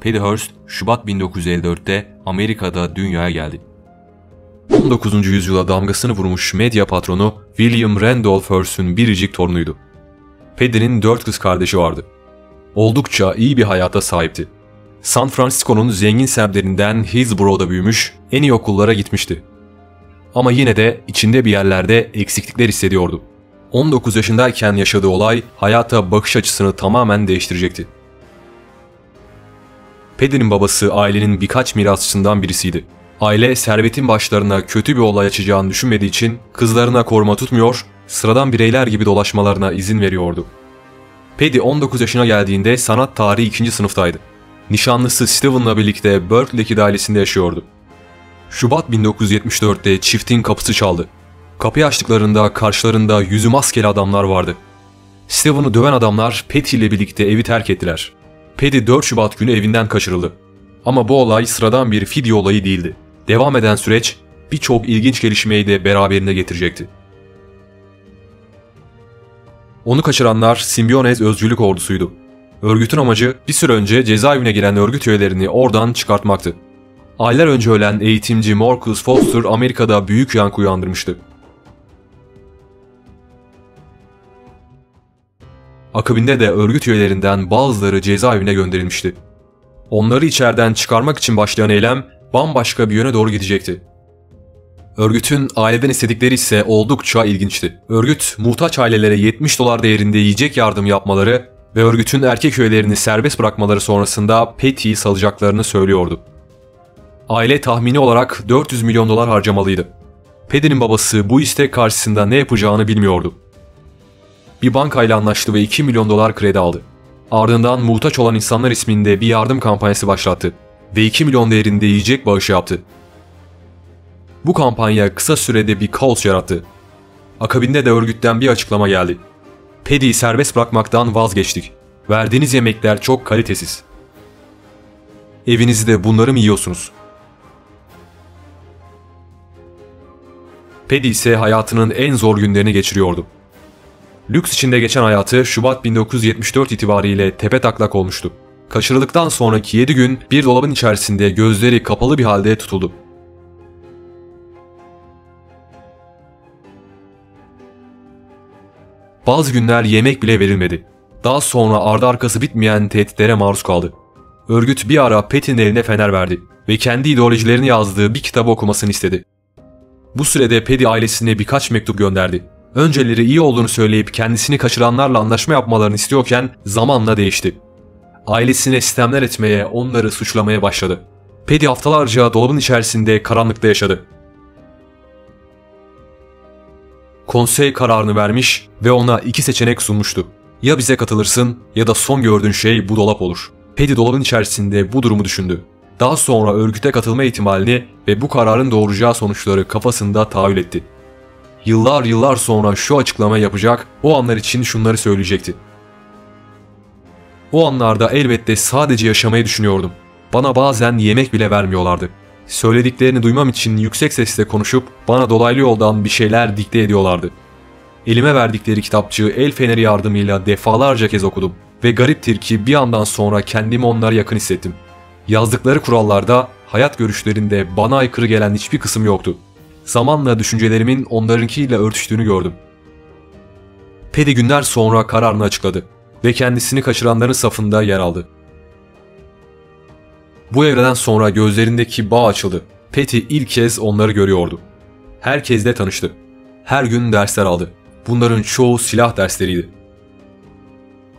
Paddy Hearst, Şubat 1954'te Amerika'da dünyaya geldi. 19. yüzyıla damgasını vurmuş medya patronu William Randolph Hearst'ün biricik torunuydu. Paddy'nin dört kız kardeşi vardı. Oldukça iyi bir hayata sahipti. San Francisco'nun zengin semtlerinden Hillsborough'da büyümüş, en iyi okullara gitmişti. Ama yine de içinde bir yerlerde eksiklikler hissediyordu. 19 yaşındayken yaşadığı olay hayata bakış açısını tamamen değiştirecekti. Paddy'nin babası ailenin birkaç mirasçısından birisiydi. Aile servetin başlarına kötü bir olay açacağını düşünmediği için kızlarına koruma tutmuyor, sıradan bireyler gibi dolaşmalarına izin veriyordu. Paddy 19 yaşına geldiğinde sanat tarihi 2. sınıftaydı. Nişanlısı Steven'la birlikte Berkeley'deki dairesinde yaşıyordu. Şubat 1974'te çiftin kapısı çaldı. Kapıyı açtıklarında karşılarında yüzü maskeli adamlar vardı. Steven'ı döven adamlar Patty ile birlikte evi terk ettiler. Paddy 4 Şubat günü evinden kaçırıldı. Ama bu olay sıradan bir fidye olayı değildi. Devam eden süreç birçok ilginç gelişmeyi de beraberinde getirecekti. Onu kaçıranlar Simbionez Özgürlük Ordusu'ydu. Örgütün amacı bir süre önce cezaevine giren örgüt üyelerini oradan çıkartmaktı. Aylar önce ölen eğitimci Marcus Foster Amerika'da büyük yankı uyandırmıştı. Akabinde de örgüt üyelerinden bazıları cezaevine gönderilmişti. Onları içeriden çıkarmak için başlayan eylem bambaşka bir yöne doğru gidecekti. Örgütün aileden istedikleri ise oldukça ilginçti. Örgüt, muhtaç ailelere 70 dolar değerinde yiyecek yardım yapmaları ve örgütün erkek üyelerini serbest bırakmaları sonrasında Patty'yi salacaklarını söylüyordu. Aile tahmini olarak 400 milyon dolar harcamalıydı. Paddy'nin babası bu istek karşısında ne yapacağını bilmiyordu. Bir bankayla anlaştı ve 2 milyon dolar kredi aldı. Ardından muhtaç olan insanlar isminde bir yardım kampanyası başlattı ve 2 milyon değerinde yiyecek bağışı yaptı. Bu kampanya kısa sürede bir kaos yarattı. Akabinde de örgütten bir açıklama geldi. Paddy'yi serbest bırakmaktan vazgeçtik. Verdiğiniz yemekler çok kalitesiz. Evinizde bunları mı yiyorsunuz? Paddy ise hayatının en zor günlerini geçiriyordu. Lüks içinde geçen hayatı Şubat 1974 itibariyle tepe taklak olmuştu. Kaçırıldıktan sonraki 7 gün bir dolabın içerisinde gözleri kapalı bir halde tutuldu. Bazı günler yemek bile verilmedi. Daha sonra ardı arkası bitmeyen tehditlere maruz kaldı. Örgüt bir ara Pet'in eline fener verdi ve kendi ideolojilerini yazdığı bir kitabı okumasını istedi. Bu sürede Paddy ailesine birkaç mektup gönderdi. Önceleri iyi olduğunu söyleyip kendisini kaçıranlarla anlaşma yapmalarını istiyorken zamanla değişti. Ailesine sistemler etmeye, onları suçlamaya başladı. Paddy haftalarca dolabın içerisinde karanlıkta yaşadı. Konsey kararını vermiş ve ona iki seçenek sunmuştu. Ya bize katılırsın ya da son gördüğün şey bu dolap olur. Paddy dolabın içerisinde bu durumu düşündü. Daha sonra örgüte katılma ihtimalini ve bu kararın doğuracağı sonuçları kafasında tahayyül etti. Yıllar yıllar sonra şu açıklama yapacak, o anlar için şunları söyleyecekti. O anlarda elbette sadece yaşamayı düşünüyordum. Bana bazen yemek bile vermiyorlardı. Söylediklerini duymam için yüksek sesle konuşup bana dolaylı yoldan bir şeyler dikte ediyorlardı. Elime verdikleri kitapçığı el feneri yardımıyla defalarca kez okudum ve gariptir ki bir andan sonra kendimi onlara yakın hissettim. Yazdıkları kurallarda hayat görüşlerinde bana aykırı gelen hiçbir kısım yoktu. Zamanla düşüncelerimin onlarınkiyle örtüştüğünü gördüm. Pedi günler sonra kararını açıkladı ve kendisini kaçıranların safında yer aldı. Bu evreden sonra gözlerindeki bağ açıldı. Peti ilk kez onları görüyordu. Herkesle tanıştı. Her gün dersler aldı. Bunların çoğu silah dersleriydi.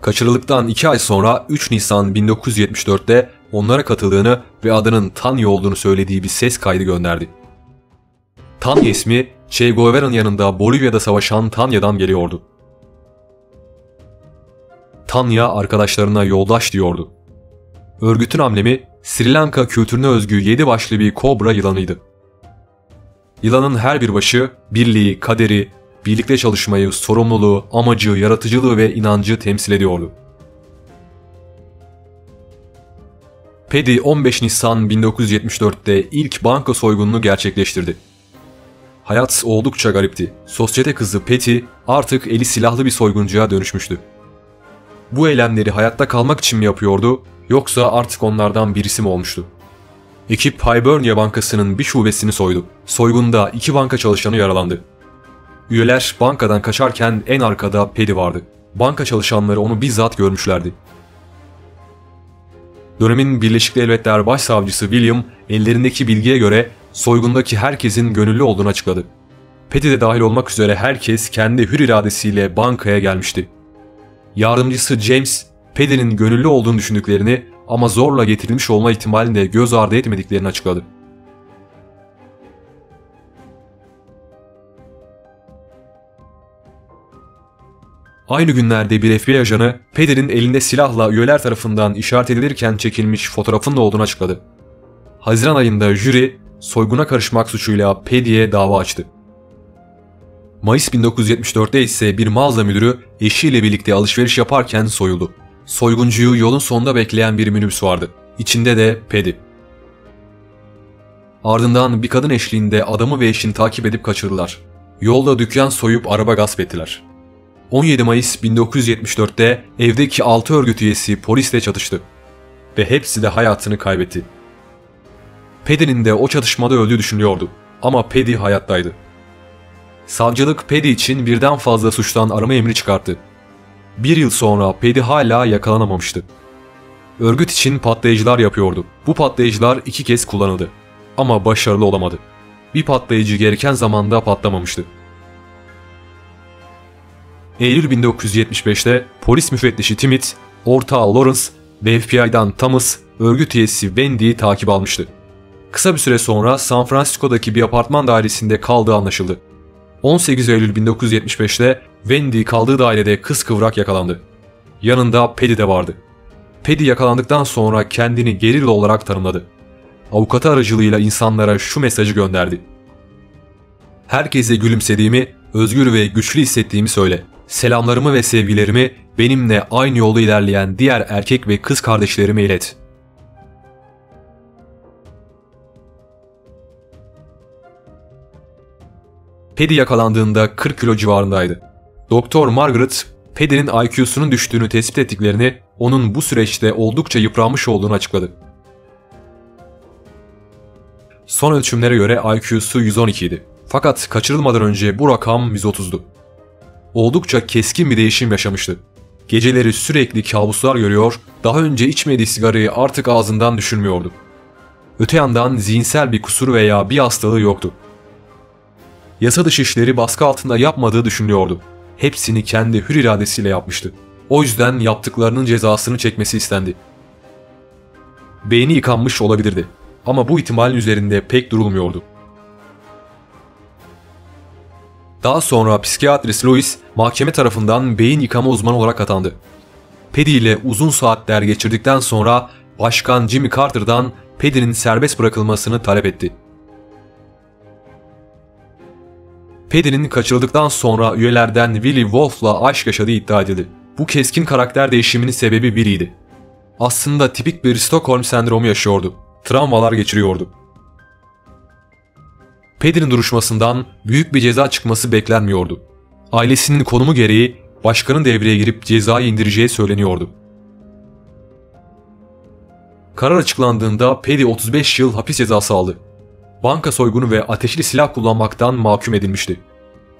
Kaçırıldıktan 2 ay sonra 3 Nisan 1974'te onlara katıldığını ve adının Tanya olduğunu söylediği bir ses kaydı gönderdi. Tanya ismi Che Guevara'nın yanında Bolivya'da savaşan Tanya'dan geliyordu. Tanya arkadaşlarına yoldaş diyordu. Örgütün amblemi Sri Lanka kültürüne özgü yedi başlı bir kobra yılanıydı. Yılanın her bir başı birliği, kaderi, birlikte çalışmayı, sorumluluğu, amacı, yaratıcılığı ve inancı temsil ediyordu. Paddy 15 Nisan 1974'te ilk banka soygununu gerçekleştirdi. Hayat oldukça garipti. Sosyete kızı Patty artık eli silahlı bir soyguncuya dönüşmüştü. Bu eylemleri hayatta kalmak için mi yapıyordu yoksa artık onlardan birisi mi olmuştu? Ekip Hibernia Bankası'nın bir şubesini soydu. Soygunda iki banka çalışanı yaralandı. Üyeler bankadan kaçarken en arkada Paddy vardı. Banka çalışanları onu bizzat görmüşlerdi. Dönemin Birleşik Devletler Başsavcısı William ellerindeki bilgiye göre soygundaki herkesin gönüllü olduğunu açıkladı. Petty de dahil olmak üzere herkes kendi hür iradesiyle bankaya gelmişti. Yardımcısı James, Petty'nin gönüllü olduğunu düşündüklerini ama zorla getirilmiş olma ihtimalini de göz ardı etmediklerini açıkladı. Aynı günlerde bir FBI ajanı Peder'in elinde silahla üyeler tarafından işaret edilirken çekilmiş fotoğrafın da olduğunu açıkladı. Haziran ayında jüri soyguna karışmak suçuyla Pedi'ye dava açtı. Mayıs 1974'te ise bir mağaza müdürü eşiyle birlikte alışveriş yaparken soyuldu. Soyguncuyu yolun sonunda bekleyen bir minibüs vardı. İçinde de Paddy. Ardından bir kadın eşliğinde adamı ve eşini takip edip kaçırdılar. Yolda dükkan soyup araba gasp ettiler. 17 Mayıs 1974'te evdeki 6 örgüt üyesi polisle çatıştı. Ve hepsi de hayatını kaybetti. Paddy'nin de o çatışmada öldüğü düşünülüyordu. Ama Paddy hayattaydı. Savcılık Paddy için birden fazla suçtan arama emri çıkarttı. Bir yıl sonra Paddy hala yakalanamamıştı. Örgüt için patlayıcılar yapıyordu. Bu patlayıcılar iki kez kullanıldı. Ama başarılı olamadı. Bir patlayıcı gereken zamanda patlamamıştı. Eylül 1975'te polis müfettişi Timit, ortağı Lawrence ve FBI'dan Thomas örgüt üyesi Wendy'yi takip almıştı. Kısa bir süre sonra San Francisco'daki bir apartman dairesinde kaldığı anlaşıldı. 18 Eylül 1975'te Wendy kaldığı dairede kız kıvrak yakalandı. Yanında Paddy de vardı. Paddy yakalandıktan sonra kendini gerilla olarak tanımladı. Avukatı aracılığıyla insanlara şu mesajı gönderdi. Herkese gülümsediğimi, özgür ve güçlü hissettiğimi söyle. Selamlarımı ve sevgilerimi benimle aynı yolda ilerleyen diğer erkek ve kız kardeşlerime ilet. Paddy yakalandığında 40 kilo civarındaydı. Doktor Margaret, Paddy'nin IQ'sunun düştüğünü tespit ettiklerini, onun bu süreçte oldukça yıpranmış olduğunu açıkladı. Son ölçümlere göre IQ'su 112 idi. Fakat kaçırılmadan önce bu rakam 130'du. Oldukça keskin bir değişim yaşamıştı. Geceleri sürekli kabuslar görüyor, daha önce içmediği sigarayı artık ağzından düşürmüyordu. Öte yandan zihinsel bir kusur veya bir hastalığı yoktu. Yasa dışı işleri baskı altında yapmadığı düşünülüyordu. Hepsini kendi hür iradesiyle yapmıştı. O yüzden yaptıklarının cezasını çekmesi istendi. Beyni yıkanmış olabilirdi ama bu ihtimalin üzerinde pek durulmuyordu. Daha sonra psikiyatrist Louis mahkeme tarafından beyin yıkama uzmanı olarak atandı. Paddy ile uzun saatler geçirdikten sonra Başkan Jimmy Carter'dan Paddy'nin serbest bırakılmasını talep etti. Paddy'nin kaçırıldıktan sonra üyelerden Willie Wolf'la aşk yaşadığı iddia edildi. Bu keskin karakter değişiminin sebebi biriydi. Aslında tipik bir Stockholm sendromu yaşıyordu. Travmalar geçiriyordu. Paddy'nin duruşmasından büyük bir ceza çıkması beklenmiyordu. Ailesinin konumu gereği başkanın devreye girip cezayı indireceği söyleniyordu. Karar açıklandığında Paddy 35 yıl hapis cezası aldı. Banka soygunu ve ateşli silah kullanmaktan mahkum edilmişti.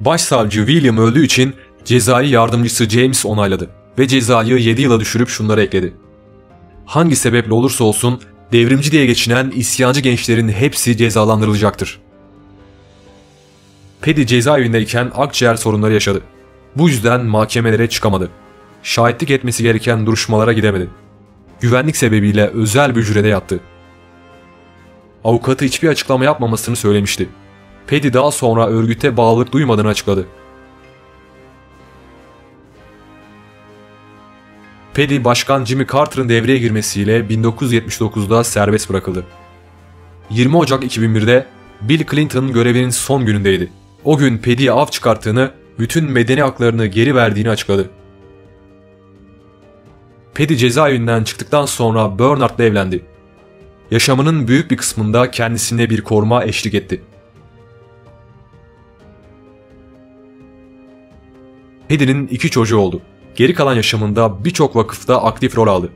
Başsavcı William öldüğü için cezayı yardımcısı James onayladı ve cezayı 7 yıla düşürüp şunları ekledi. Hangi sebeple olursa olsun devrimci diye geçinen isyancı gençlerin hepsi cezalandırılacaktır. Paddy cezaevindeyken akciğer sorunları yaşadı. Bu yüzden mahkemelere çıkamadı. Şahitlik etmesi gereken duruşmalara gidemedi. Güvenlik sebebiyle özel bir hücrede yattı. Avukatı hiçbir açıklama yapmamasını söylemişti. Paddy daha sonra örgüte bağlılık duymadığını açıkladı. Paddy Başkan Jimmy Carter'ın devreye girmesiyle 1979'da serbest bırakıldı. 20 Ocak 2001'de Bill Clinton görevinin son günündeydi. O gün Paddy'ye av çıkarttığını, bütün medeni haklarını geri verdiğini açıkladı. Paddy cezaevinden çıktıktan sonra Bernard'la evlendi. Yaşamının büyük bir kısmında kendisine bir koruma eşlik etti. Paddy'nin iki çocuğu oldu. geri kalan yaşamında birçok vakıfta aktif rol aldı.